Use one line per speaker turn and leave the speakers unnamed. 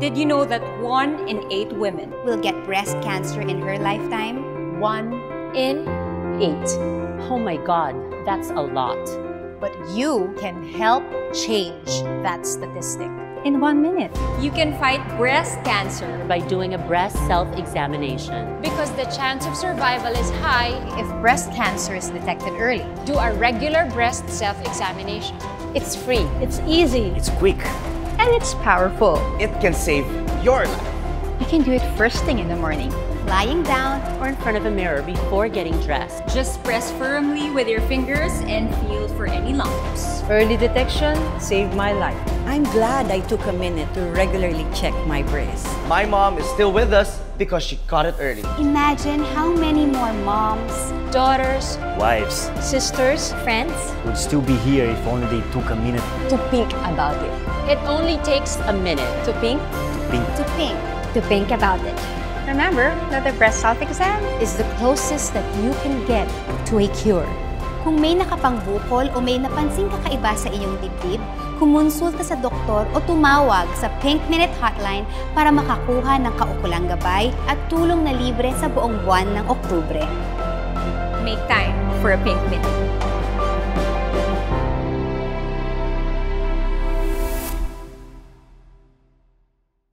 Did you know that one in eight women
will get breast cancer in her lifetime?
One in eight. Oh my God, that's a lot.
But you can help change that statistic.
In one minute.
You can fight breast cancer
by doing a breast self-examination.
Because the chance of survival is high
if breast cancer is detected early.
Do a regular breast self-examination.
It's free.
It's easy.
It's quick.
And it's powerful.
It can save your life.
You can do it first thing in the morning. Lying down
or in front of a mirror before getting dressed.
Just press firmly with your fingers and feel for any lumps.
Early detection saved my life.
I'm glad I took a minute to regularly check my breast.
My mom is still with us because she caught it early.
Imagine how many more moms,
daughters,
wives,
sisters, friends
would still be here if only they took a minute
to think about it.
It only takes a minute
to think,
to think,
to think,
to think about it.
Remember that the breast self-exam
is the closest that you can get to a cure.
Kung may nakapangbukol o may napansing kakaiba sa iyong dibdib, kumonsulta sa doktor o tumawag sa Pink Minute Hotline para makakuha ng kaukulang gabay at tulong na libre sa buong buwan ng Oktubre.
Make time for a Pink Minute.